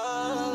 Oh.